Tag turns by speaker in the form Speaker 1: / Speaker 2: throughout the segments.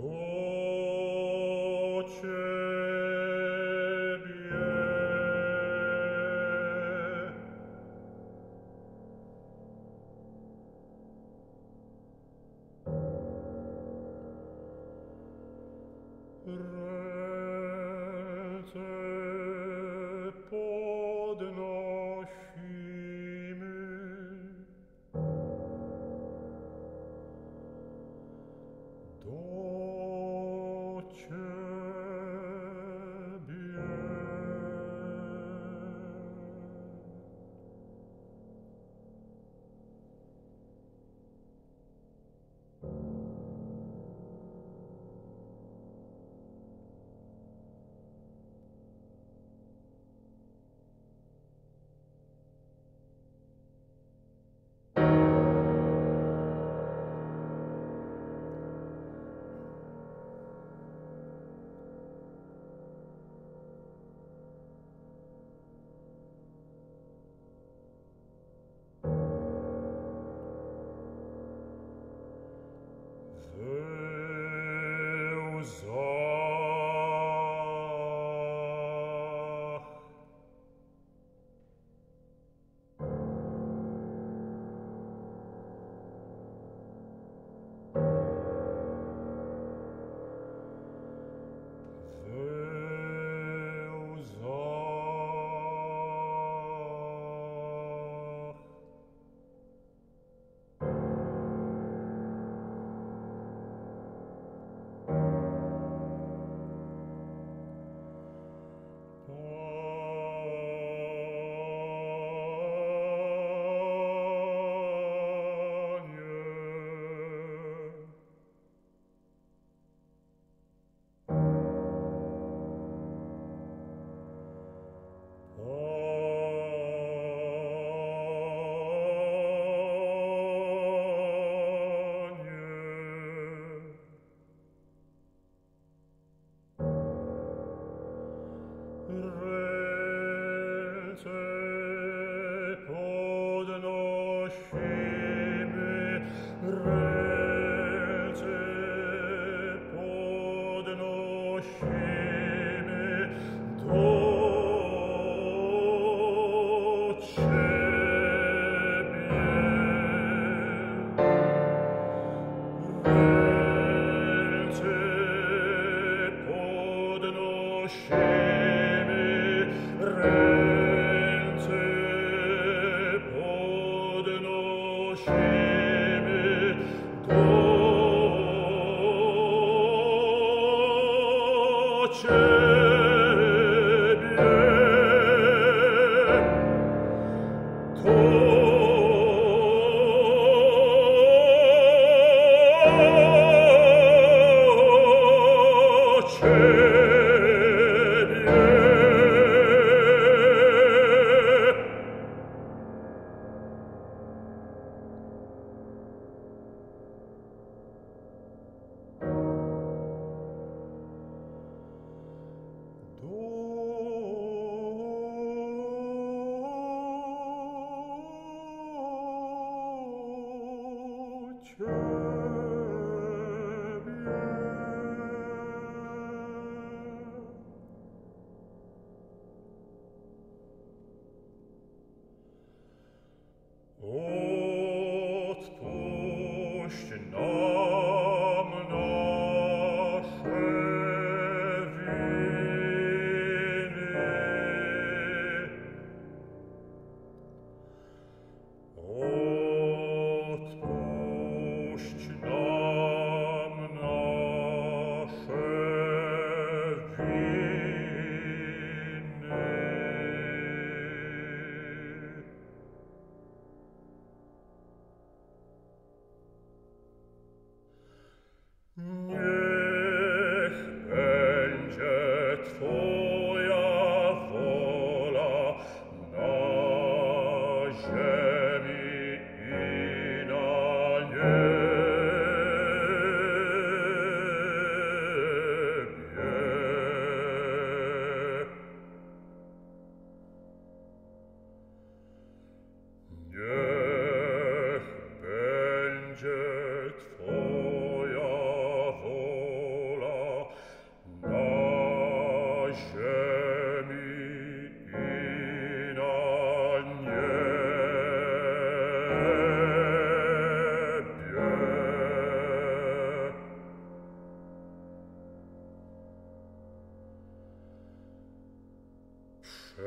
Speaker 1: Senhor. Sure.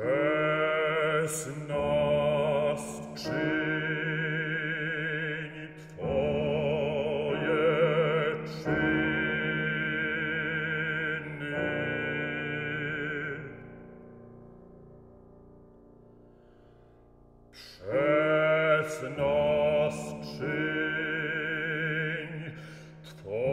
Speaker 1: Es nas Twoje czyny. Przez nas czyni Twoje